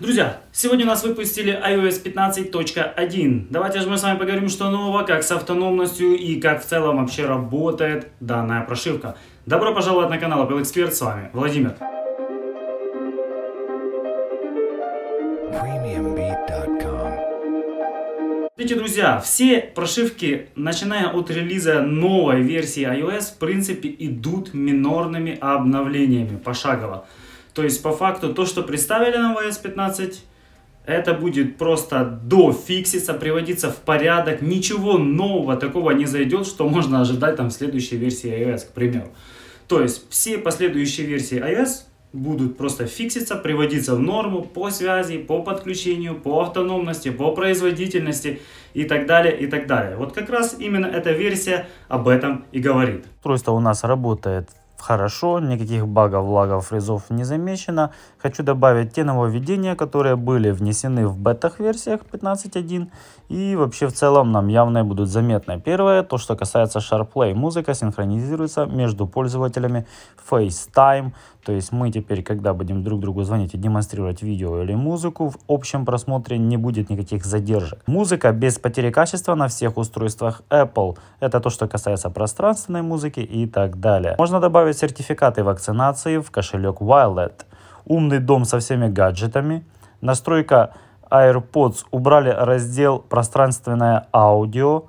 Друзья, сегодня нас выпустили iOS 15.1. Давайте же мы с вами поговорим, что нового, как с автономностью и как в целом вообще работает данная прошивка. Добро пожаловать на канал Apple Expert, с вами Владимир. Видите, друзья, все прошивки, начиная от релиза новой версии iOS, в принципе, идут минорными обновлениями пошагово. То есть, по факту, то, что представили на iOS 15, это будет просто дофикситься, приводиться в порядок. Ничего нового такого не зайдет, что можно ожидать там в следующей версии iOS, к примеру. То есть, все последующие версии iOS будут просто фикситься, приводиться в норму по связи, по подключению, по автономности, по производительности и так далее, и так далее. Вот как раз именно эта версия об этом и говорит. Устройство у нас работает хорошо, никаких багов, лагов, фризов не замечено. Хочу добавить те нововведения, которые были внесены в бетах-версиях 15.1 и вообще в целом нам явно будут заметны. Первое, то что касается SharePlay. Музыка синхронизируется между пользователями FaceTime, то есть мы теперь, когда будем друг другу звонить и демонстрировать видео или музыку, в общем просмотре не будет никаких задержек. Музыка без потери качества на всех устройствах Apple. Это то, что касается пространственной музыки и так далее. Можно добавить сертификаты вакцинации в кошелек Wallet. Умный дом со всеми гаджетами. Настройка AirPods убрали раздел пространственное аудио.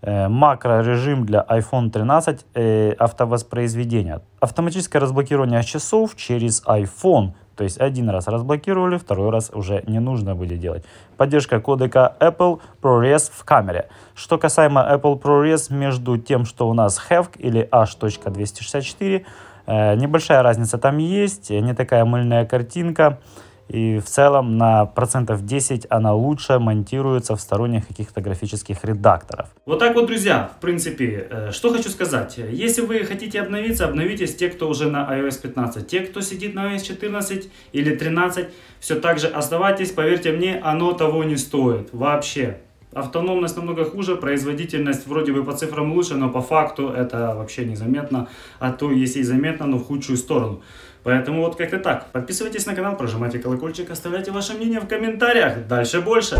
Э, макрорежим для iPhone 13 э, автовоспроизведения. Автоматическое разблокирование часов через iPhone. То есть один раз разблокировали, второй раз уже не нужно будет делать. Поддержка кодека Apple ProRes в камере. Что касаемо Apple ProRes, между тем, что у нас HEVC или H.264, э, небольшая разница там есть, не такая мыльная картинка. И в целом на процентов 10 она лучше монтируется в сторонних каких-то графических редакторов. Вот так вот, друзья, в принципе, э, что хочу сказать. Если вы хотите обновиться, обновитесь те, кто уже на iOS 15. Те, кто сидит на iOS 14 или 13, все так же оставайтесь. Поверьте мне, оно того не стоит. Вообще. Автономность намного хуже, производительность вроде бы по цифрам лучше, но по факту это вообще незаметно, а то если и заметно, но в худшую сторону. Поэтому вот как-то так. Подписывайтесь на канал, прожимайте колокольчик, оставляйте ваше мнение в комментариях. Дальше больше.